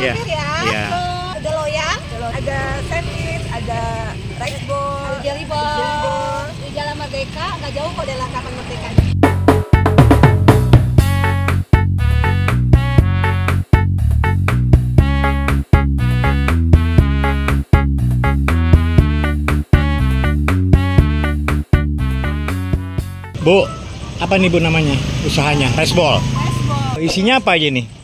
Iya. mampir ya. Iya. Ada loyang, ada sandwich, ada rice ada jelly ball. Di Jalan Merdeka, nggak jauh kok dari Taman Merdeka. Bu, apa nih Bu namanya? Usahanya? Rice ball. Rice ball. Isinya apa aja nih?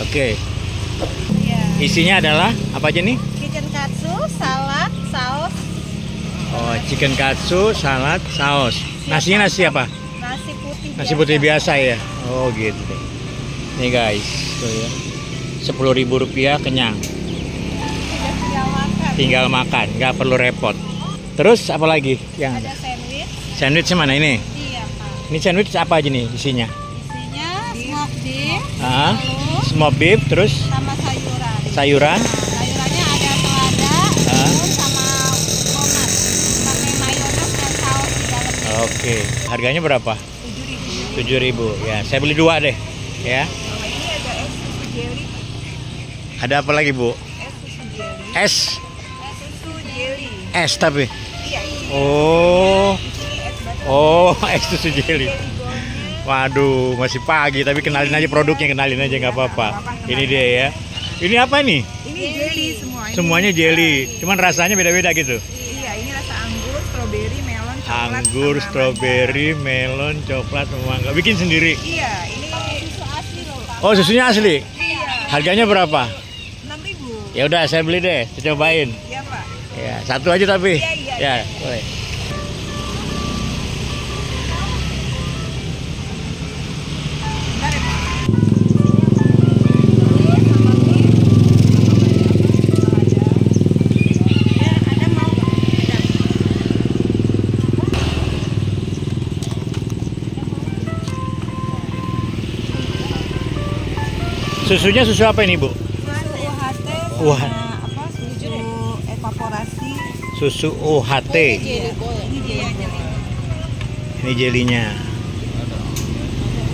Oke. Iya. Isinya adalah apa aja nih? Kitchen katsu, salad, saus, Oh, chicken katsu, salad, saus. Nasinya nasi apa? nasi putih. Nasi putih biasa ya. Oh, gitu. Nih guys, tuh ya. Sepuluh ribu rupiah kenyang. Tinggal makan. Tinggal makan, nggak perlu repot. Terus apa lagi yang Ada sandwich. sandwich mana ini? Iya pak. Ini sandwich apa aja nih isinya? Isinya smoked beef, Ah, smoked beef, terus sama sayuran. sayuran. Sayurannya ada selada, Ah. sama tomat. Pakai mayones dan saus di dalamnya. Oke, harganya berapa? Tujuh ribu. Ya, saya beli dua deh. Ya. Ini ada es susu jelly. Ada apa lagi bu? Es susu jelly. Es, Es susu jelly. es tapi. Iya. Oh, oh, es susu jelly. Waduh, masih pagi tapi kenalin aja produknya, kenalin aja nggak apa-apa. Ini dia ya. Ini apa nih? Ini jelly semua. Ini- Semuanya jelly. Cuman rasanya beda-beda gitu. Iya, ini rasa anggur, strawberry, melon, coklat. Anggur, strawberry, melon, coklat, sama mangga. Bikin sendiri. Iya, ini susu asli loh. Pak. Oh, susunya asli. Iya. Harganya berapa? Enam ribu. Ya udah, saya beli deh. Saya cobain. Iya pak. Ya, satu aja tapi. Iya, iya, Ya, boleh. Susunya susu apa ini, Bu? Susu UHT Wah. apa? Susu evaporasi. Susu UHT. Ini jelly. Ini jelinya.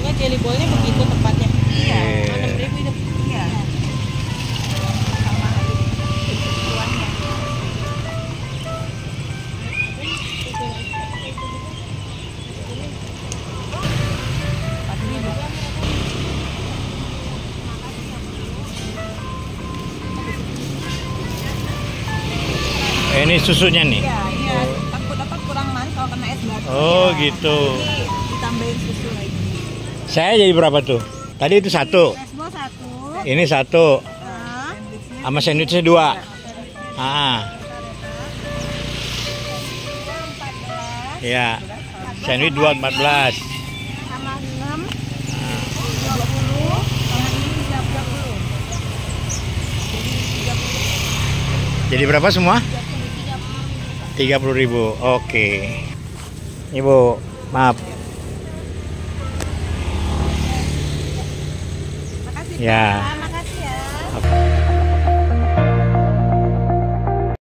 Enggak jelly ballnya begitu tempatnya. Iya. Eh. Iya. Eh, ini susunya nih. Iya, iya. Takut apa kurang manis kalau kena es batu. Oh, Iya. gitu. Ini ditambahin susu lagi. Saya jadi berapa tuh? Tadi itu satu. Es ball satu. Ini satu. Nah, Sama sandwichnya dua. Ah, ya. Sandwich dua empat belas. Sama enam. Jadi berapa semua? Tiga puluh ribu. Oke. Ibu, maaf. Ya.